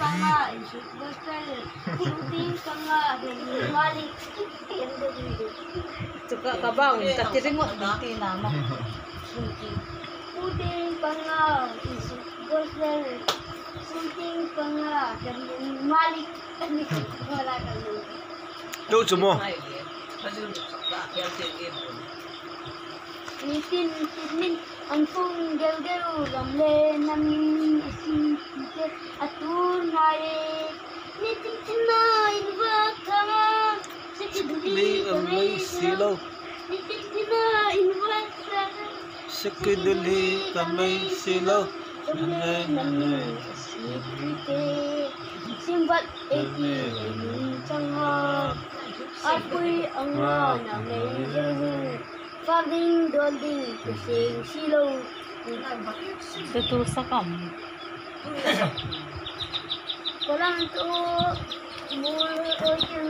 panga isip gospel shooting panga balik endo dito Suka ka bang, tatiringot dinti na mo. shooting panga isip gospel shooting panga balik wala ka nun Doon sa mo. nitin nitin ang pung gel gel lamle namin asin silaw. Sikiduli kamay silaw. Nanay, nanay. Simbat iti sanghap. Apoy ang mga ngayon. Paging dolding kusing silaw. Tutusa ka mo. Walang to. Muro o yung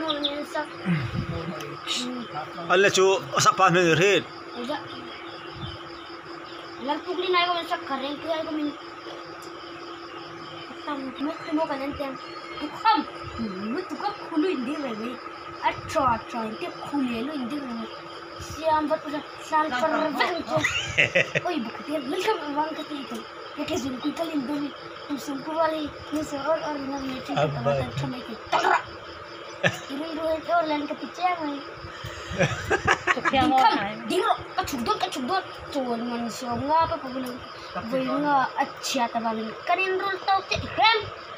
alle chu sak pa me re lal pukli nai ko sak karen tu ai ko min tam mo khimo kanan tem tukham mu tukham khulu indi re re अच्छा अच्छा इनके खुले लो इनके श्याम बट पर साल पर ओए बकते वेलकम वांग करते थे ये कैसे इनको कल इन दोनों तुम संपूर्ण वाले ये से और और ना मेरे ठीक है अच्छा मैं lên cái tít chết này. Chụp theo ngô này đi rồi các chụp đốt các chụp đốt tuần mình xuống ngô các phụ nữ với ngô ắt chia ta vào mình à, cái nên rồi tao chết hem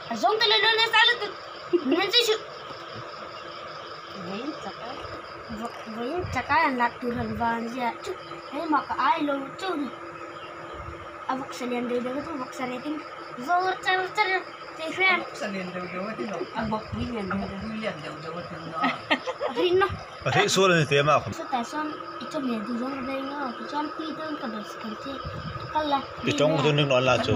à giống tên lên lên sao lên nên chứ chứ với chắc với chắc ai là từ lần vàng gì à? Chứ ấy mà cả ai lâu chứ अबक सलियन देव तो अबक सरेटिंग जोर चर चर ते फ्रेंड अबक सलियन देव देव तो अबक विलियन देव देव तो ना अरे सो रहे थे मैं देंगे तो चल पी तो का बस करते कल ला तो तो